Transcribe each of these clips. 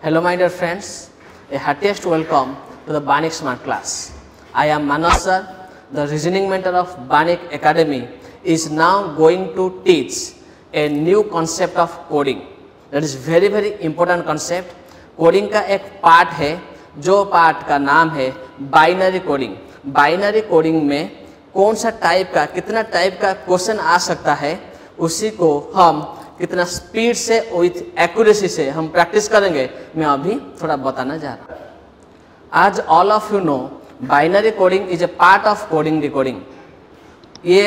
Hello my dear friends, a heartiest welcome to the Banik Smart Class. I am Manas sir, the reasoning mentor of Banik Academy is now going to teach a new concept of coding. That is very very important concept. Coding का एक part है जो part का नाम है binary coding binary coding में कौन सा टाइप का कितना टाइप का क्वेश्चन आ सकता है उसी को हम कितना स्पीड से विथ एक्यूरेसी से हम प्रैक्टिस करेंगे, मैं अभी थोड़ा बताना जा रहा हूँ। आज all of you know binary coding is a part of coding decoding ये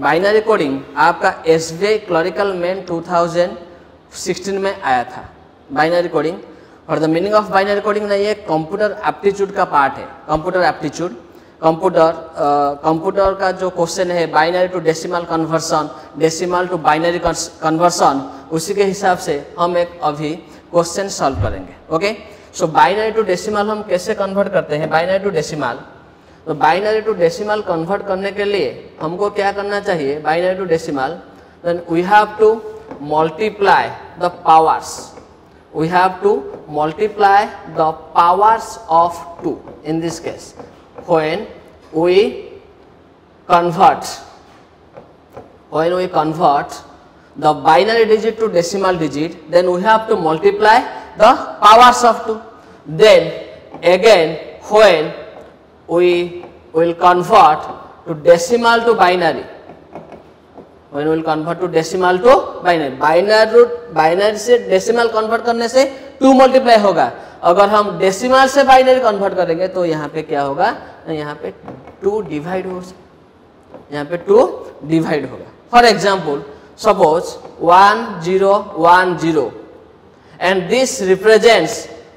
बाइनरी कोडिंग आपका एस बी क्लरिकल मैन 2016 में आया था। बाइनरी कोडिंग और the meaning of binary coding ना ये कंप्यूटर एप्टीट्यूड का पार्ट है। कंप्यूटर एप्टीट्यूड कंप्यूटर कंप्यूटर का जो क्वेश्चन है binary to decimal conversion decimal to binary conversion उसी के हिसाब से हम एक अभी क्वेश्चन सॉल्व करेंगे okay so binary to decimal हम कैसे कन्वर्ट करते हैं? बाइनरी टू डेसिमल तो बाइनरी टू डेसिमल कन्वर्ट करने के लिए हमको क्या करना चाहिए? Binary to decimal then we have to multiply the powers we have to multiply the powers of 2 in this case. When we convert when we convert the binary digit to decimal digit then we have to multiply the powers of 2 then again when we will convert to decimal to binary when will convert to decimal to binary binary root binary से decimal convert करने से 2 multiply होगा अगर हम decimal से binary convert करेंगे तो यहाँ पे क्या होगा? यहाँ पे टू डिवाइड हो यहाँ पे टू डिवाइड होगा। For example suppose one zero one zero and this represents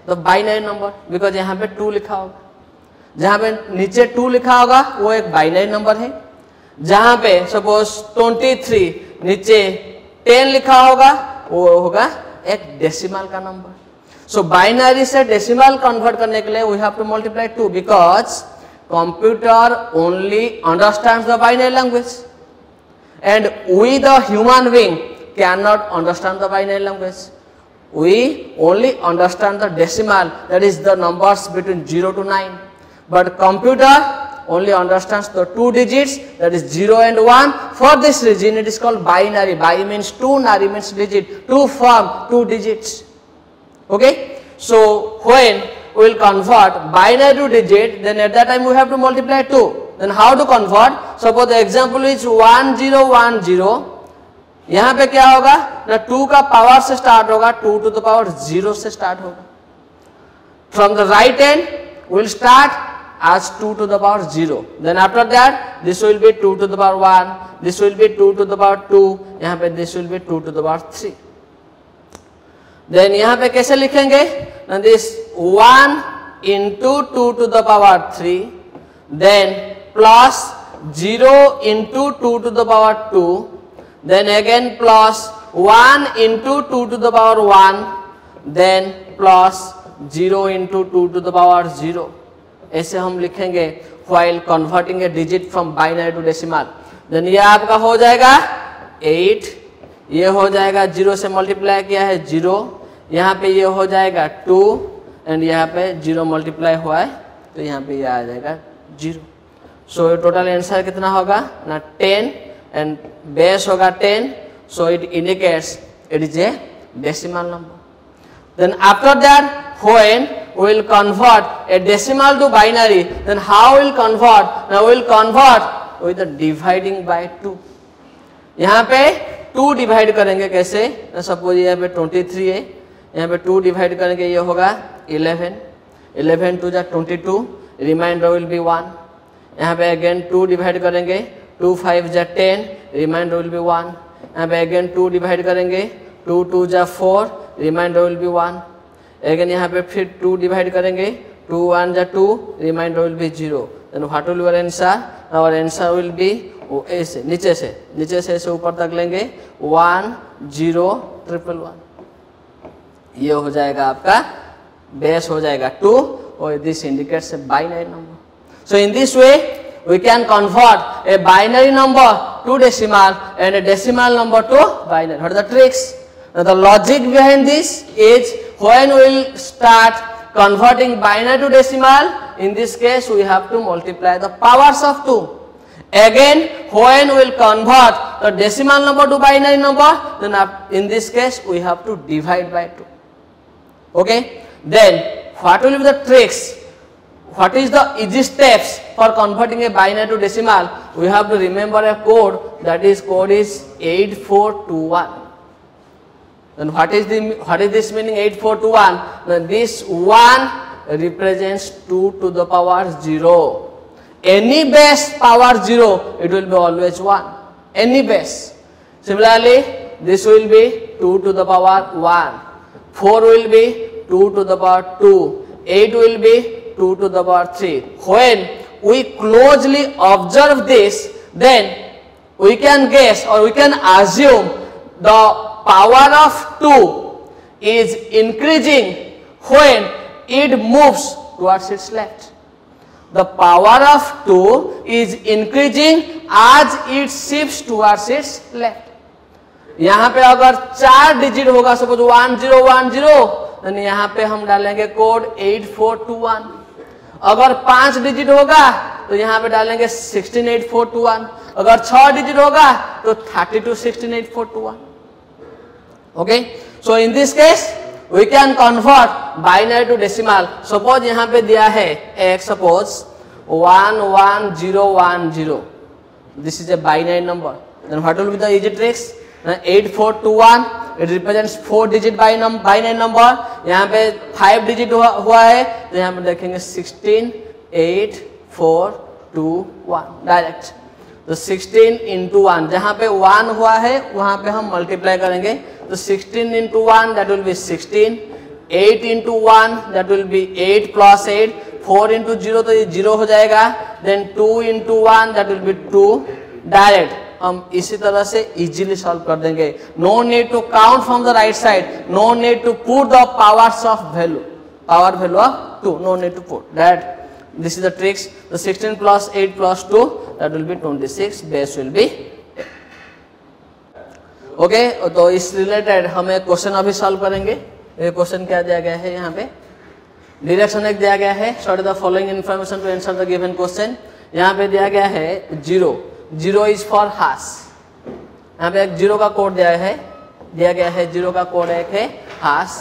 the binary number because यहाँ पे टू लिखा होगा। जहाँ पे नीचे टू लिखा होगा, वो एक बाइनरी नंबर है। जहाँ पे सपोज़ 23 नीचे टेन लिखा होगा, वो होगा एक डेसिमल का नंबर सो बाइनरी से डेसिमल कन्वर्ट करने के लिए we have to multiply two because computer only understand the binary language and we the human being can not understand the binary language we only understand the decimal that is the numbers between 0 to 9 but computer only understands the two digits that is 0 and 1 for this reason it is called binary bi means two nari means digit two form two digits okay so when we will convert binary to digit then at that time we have to multiply 2 then how to convert suppose the example is 1010 यहाँ पे क्या होगा ना 2 का power से start होगा 2 to the power 0 से start होगा from the right end will start as 2 to the power 0 then after that this will be 2 to the power 1 this will be 2 to the power 2 यहाँ पे this will be 2 to the power 3 then यहाँ पे कैसे लिखेंगे? This one into two to the power three then plus zero into two to the power two then again plus one into two to the power one then plus zero into two to the power zero ऐसे हम लिखेंगे while converting a digit from binary to decimal then ये आपका हो जाएगा eight ये हो जाएगा ज़ीरो से मल्टीप्लाई किया है ज़ीरो यहाँ पे ये हो जाएगा टू एंड यहाँ पे ज़ीरो मल्टीप्लाई हुआ है तो यहाँ पे ये आ जाएगा zero so so, total answer कितना होगा? ना टेन एंड बेस होगा ten so it indicates it is a decimal number then after that when will convert a decimal to binary then how will convert ना will convert with dividing by two यहाँ पे two divide करेंगे कैसे? Suppose यहाँ पे twenty three है यहाँ पे टू डिवाइड करेंगे ये होगा 11 11 टू जा 22 रिमाइंडर विल बी वन यहाँ पे अगेन टू डिवाइड करेंगे. 2 5 जा ten reminder will be one यहाँ पे अगेन टू डिवाइड करेंगे. 2 2 जा four reminder will be one again यहाँ पे फिर टू डिवाइड करेंगे. टू वन जा two reminder will be zero what will your answer our answer will be ऐसे, नीचे से नीचे से ऐसे ऊपर तक लेंगे. वन ज़ीरो ट्रिपल वन ये हो जाएगा आपका, बेस हो जाएगा टू, और this indicate a binary number so in this way we can convert a binary number to decimal and decimal number to binary what the tricks the logic behind this is when we will start converting binary to decimal in this case we have to multiply the powers of two again, when we'll convert the decimal number to binary number, then uh, in this case, we have to divide by 2 okay? Then what will be the tricks? What is the easy steps for converting a binary to decimal? We have to remember a code. That is code is 8421 then what is the what is this meaning 8421 then this 1 represents 2 to the power 0 any base power 0 it will be always 1 any base. Similarly this will be 2 to the power 1 4 will be 2 to the power 2 8 will be 2 to the power 3. When we closely observe this, then we can guess or we can assume the power of 2 is increasing when it moves towards its left. The power of 2 is increasing as it shifts towards its left. यहाँ पे अगर चार digit होगा suppose one zero one zero यहाँ पे हम डालेंगे code eight four two one अगर पाँच डिजिट होगा तो यहाँ पे डालेंगे sixteen eight four two one अगर छह डिजिट होगा तो thirty two sixteen eight four two one okay so in this case we can convert binary to decimal suppose यहाँ पे दिया है एक suppose one one zero one zero this is a binary number then what will be the easy tricks eight four two one it represents four digit by binary number यहाँ पे five digit हुआ, हुआ है तो यहाँ पे देखेंगे sixteen eight four two one direct तो सिक्सटीन इंटू वन जहाँ पे वन हुआ है वहाँ पे हम मल्टीप्लाई करेंगे. तो sixteen into one that will be sixteen eight into one that will be eight plus eight four into zero तो ये ज़ीरो हो जाएगा. Then two into one that will be two direct हम इसी तरह से इजीली सॉल्व कर देंगे। No need to count from the right side no need to put the powers of value power value of two no need to put that this is the tricks. The 16 plus 8 plus 2 that will be 26 base will be okay तो इस related हम एक question अभी solve करेंगे। ये question क्या दिया गया है यहाँ पे? डिरेक्शन एक दिया गया है। Study the following information to answer the given question यहाँ पे दिया गया है ज़ीरो ज़ीरो इज़ फॉर हास यहाँ पे एक ज़ीरो का कोड दिया है, दिया गया है ज़ीरो का कोड एक है has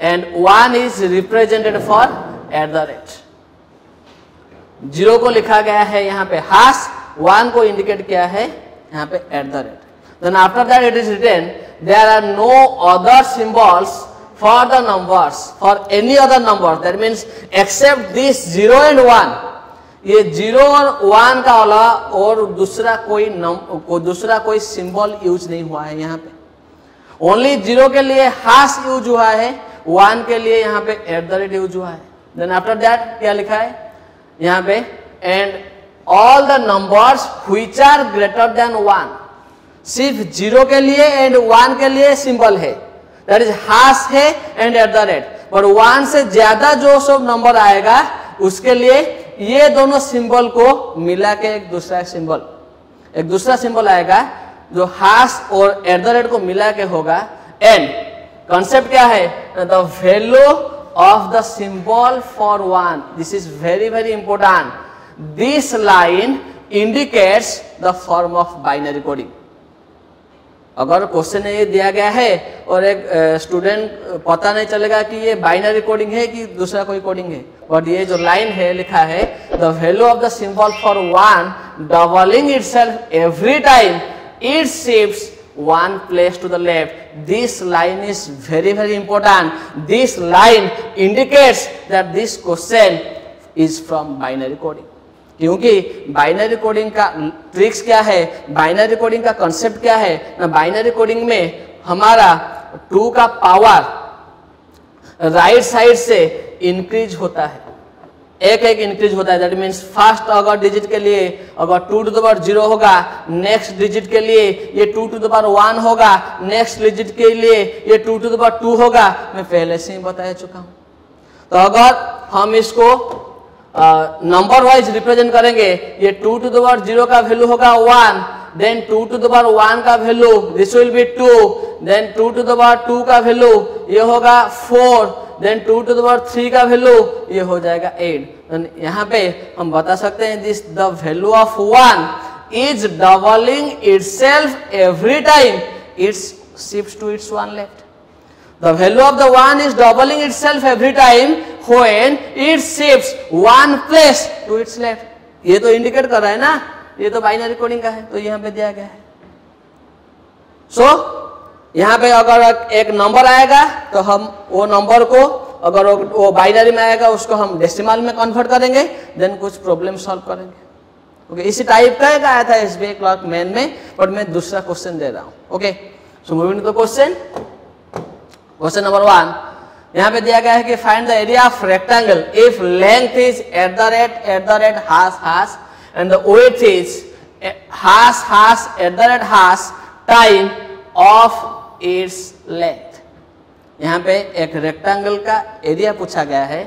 and one is represented for at the rate zero को लिखा गया है यहाँ पे हास वन को इंडिकेट किया है यहाँ पे at the rate then after that it is written there are no other symbols for the numbers for any other number that means except this zero and one ये ज़ीरो और one का अलावा और दूसरा कोई नम, को दूसरा कोई सिंबल यूज़ नहीं हुआ है यहाँ पे। ओनली ज़ीरो के लिए हास यूज़ हुआ है, वन के लिए यहाँ पे एट द रेट यूज़ हुआ है। देन आफ्टर दैट क्या लिखा है? यहाँ पे and all the numbers which are greater than one सिर्फ़ ज़ीरो के लिए एंड वन के लिए सिंबल है। दैट इज़ हास है and at the rate but one से ज़्यादा जो सब नंबर आएगा, उसके लिए ये दोनों सिंबल को मिला के एक दूसरा सिंबल। एक दूसरा सिंबल आएगा जो हास और एट द रेट को मिला के होगा। एंड कॉन्सेप्ट क्या है? The value of the symbol for one this is very very important this line indicates the form of binary coding अगर क्वेश्चन ये दिया गया है और एक स्टूडेंट पता नहीं चलेगा कि ये बाइनरी कोडिंग है कि दूसरा कोई कोडिंग है। और ये जो लाइन है, लिखा है the value of the symbol for one doubling itself every time it shifts one place to the left this line is very very important this line indicates that this question is from binary coding क्योंकि binary coding का tricks क्या है? Binary coding का concept क्या है? ना binary coding में हमारा टू का पावर राइट साइड से इंक्रीज होता है। एक एक इंक्रीज होता है। दैट मीन्स फ़र्स्ट अगर डिजिट के लिए अगर टू टू दर ज़ीरो होगा नेक्स्ट डिजिट के लिए ये टू टू दर वन होगा नेक्स्ट डिजिट के लिए ये टू टू दर टू होगा। मैं पहले से ही बता चुका हूँ। तो अगर हम इसको नंबर वाइज रिप्रेजेंट करेंगे, ये two to the power zero का वैल्यू होगा one then two to the power one का value this will be two then two to the power two का वैल्यू ये होगा four then two to the power three का value ये हो जाएगा एट यहाँ पे हम बता सकते हैं this the value of one is doubling itself every time its shift to its one left The value of the one is doubling itself every time when it shifts one place to its left. ये तो indicate कर रहा है ना? ये तो binary coding का है तो यहाँ पे दिया गया है। सो so, यहाँ पे अगर एक नंबर आएगा तो हम वो नंबर को अगर वो, बाइनरी में आएगा उसको हम डेसिमल में कन्वर्ट करेंगे देन कुछ प्रॉब्लम सॉल्व करेंगे। ओके okay, इसी टाइप का एक आया था एस बी क्लॉक मैन में बट मैं दूसरा क्वेश्चन दे रहा हूँ। Okay so moving to question question number one यहाँ पे दिया गया है कि find the area of rectangle if length is at the rate at the rate hash hash and the width is hash hash at the rate hash time of its length यहाँ पे एक rectangle का area पूछा गया है।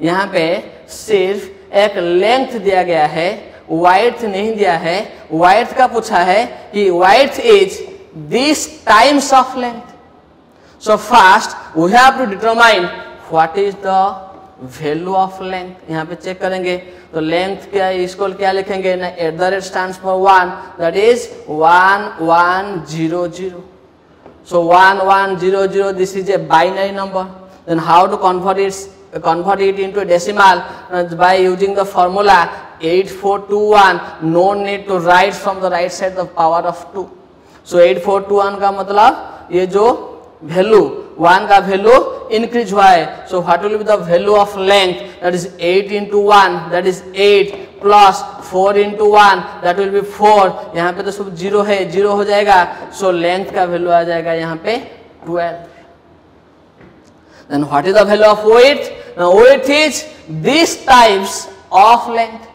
यहाँ पे सिर्फ़ एक लेंथ दिया गया है। वाइट नहीं दिया है। वाइट का पूछा है कि width is this times of length So first we have to determine what is the value of length. यहाँ पे चेक करेंगे तो लेंथ क्या है इसको क्या लिखेंगे ना at the rate stand for one that is one one zero zero so one one zero zero this is a binary number then how to convert it convert it into a decimal uh, by using the formula 8421 no need to write from the right side the power of 2 so 8421 का मतलब ये जो value one का value increase हुआ है so what will be the value of length that is 8 into one that is 8 plus 4 into one that will be 4 यहाँ पे तो सब ज़ीरो है ज़ीरो हो जाएगा सो so लेंथ का वैल्यू आ जाएगा यहाँ पे 12 then what is the value of weight now weight is these types of length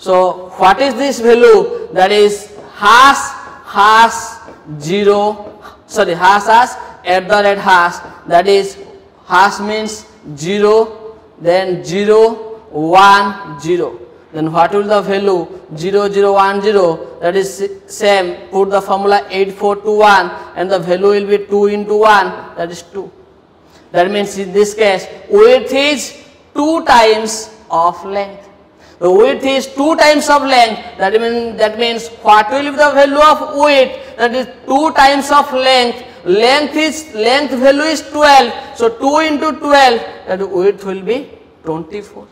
so what is this value that is has has zero sorry has has at the rate hash that is hash means 0 then 0 1 0 then what will the value? 0 0 1 0 that is same. Put the formula 8421 and the value will be 2 into 1 that is 2 that means in this case width is 2 times of length. The width is 2 times of length. That means that means what will be the value of width? That is 2 times of length length is length value is 12 so 2 into 12 that width will be 24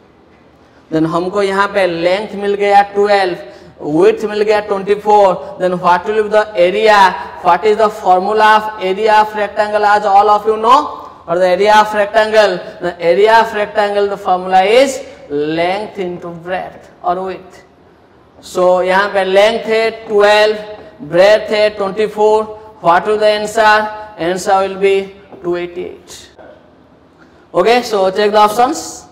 then हमको यहाँ पे length मिल गया 12 width मिल गया 24 then what will be the area what is the formula of area of rectangle as all of you know or the area of rectangle the area of rectangle the formula is length into breadth or width so यहाँ पे length है 12 breadth है 24 What will the answer? Answer will be 288. Okay, so check the options.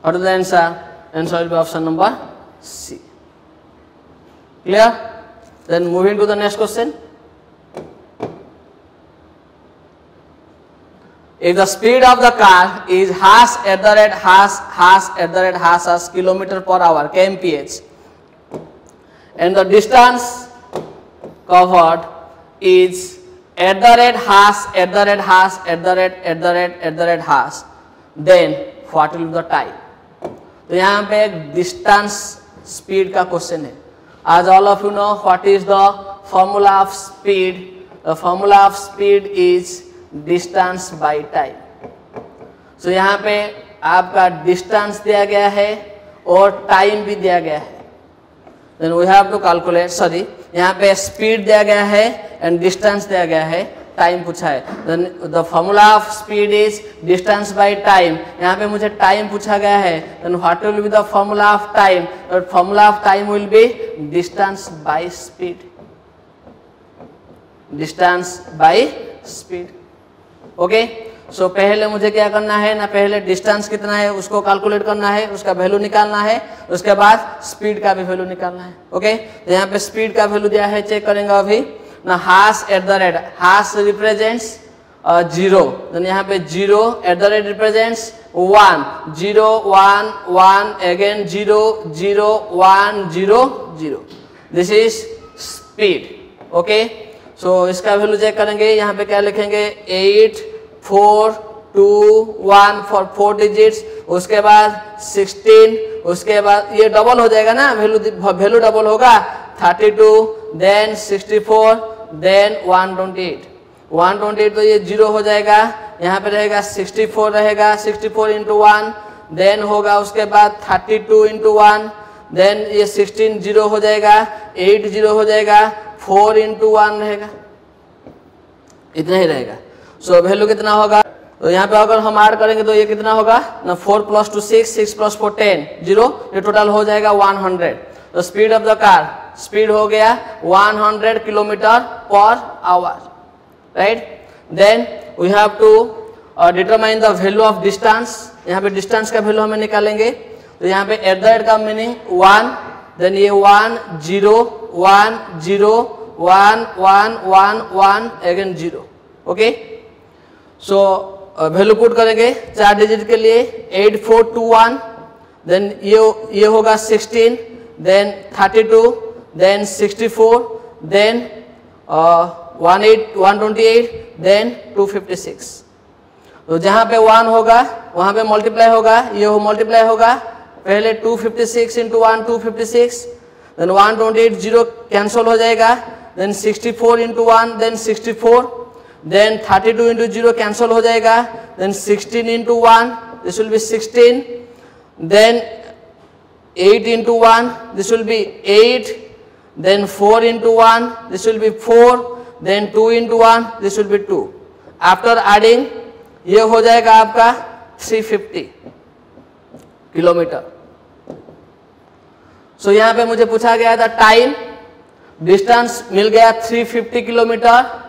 What is the answer? Answer will be option number C. Clear? Then moving to the next question. If the speed of the car is hash at the rate hash hash at the rate hash kilometer per hour kmph and the distance covered is at the rate hash at the rate hash at the rate at the rate at the rate hash then what will be the time तो यहाँ पे एक distance speed का question है आज all of you know what is the formula of speed the formula of speed is distance by time so यहाँ पे आपका डिस्टेंस दिया गया है और टाइम भी दिया गया है then we have to calculate sorry यहाँ पे स्पीड दिया गया है एंड डिस्टेंस दिया गया है। टाइम पूछा है। The formula of speed is distance by time यहाँ पे मुझे टाइम पूछा गया है। Then what will be the formula of time formula of time will be distance by speed distance by speed okay so so, पहले मुझे क्या करना है ना पहले डिस्टेंस कितना है उसको कैलकुलेट करना है उसका वैल्यू निकालना है उसके बाद स्पीड का भी वैल्यू निकालना है ओके तो यहाँ पे स्पीड का वैल्यू दिया है चेक करेंगे अभी। ना hash at the rate hash represents zero यहाँ पे zero at the rate represents one zero one one again zero zero one zero zero this is speed okay so इसका वैल्यू चेक करेंगे यहाँ पे क्या लिखेंगे? Eight four, two, one, for, four digits उसके बाद सिक्सटीन, उसके बाद ये डबल हो जाएगा ना वैल्यू वैल्यू डबल होगा thirty two then sixty four then one twenty eight one twenty eight तो ये ज़ीरो हो जाएगा, यहाँ पे रहेगा सिक्सटी फोर रहेगा sixty four into one then होगा उसके बाद thirty two into one then ये सिक्सटीन ज़ीरो हो जाएगा एट ज़ीरो हो जाएगा फोर इंटू वन रहेगा, इतना ही रहेगा। सो वैल्यू कितना होगा? तो यहाँ पे अगर हम ऐड करेंगे तो ये कितना होगा? ना four plus two six six plus four ten zero ये टोटल हो जाएगा वन हंड्रेड तो speed of the car speed हो गया one hundred kilometre per hour right then we have to determine the value of distance यहाँ पे distance का value हमें निकालेंगे। तो यहाँ पे एट द रेट का मीनिंग वन देन ये one zero one zero one one one one again zero okay so value put करेंगे चार डिजिट के लिए eight four two one then ये ये होगा sixteen then thirty two then sixty four then one eight one twenty eight then two fifty six तो जहाँ पे वन होगा, वहाँ पे मल्टीप्लाई होगा, ये हो मल्टीप्लाई होगा, पहले two fifty six into one two fifty six then one twenty eight zero cancel हो जाएगा then sixty four into one then sixty four then 32 into 0 cancel हो जाएगा then 16 into 1 this will be 16 then 8 into 1 this will be 8 then 4 into 1 this will be 4 then 2 into 1 this will be 2 after adding ये हो जाएगा आपका 350 kilometre so so, यहाँ पे मुझे पूछा गया था टाइम डिस्टेंस मिल गया 350 किलोमीटर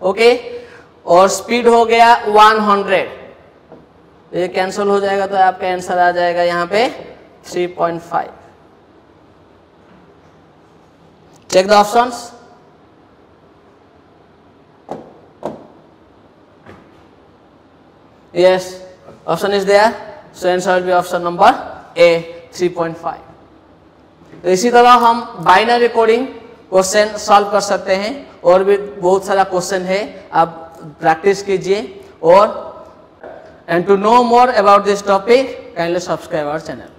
ओके और स्पीड हो गया 100 ये कैंसिल हो जाएगा तो आपका आंसर आ जाएगा यहाँ पे 3.5 check the options yes, option is there. So answer will be option number a 3.5 तो इसी तरह हम बाइनरी कोडिंग क्वेश्चन सॉल्व कर सकते हैं। और भी बहुत सारा क्वेश्चन है, आप प्रैक्टिस कीजिए। और and to know more about this topic kindly subscribe our channel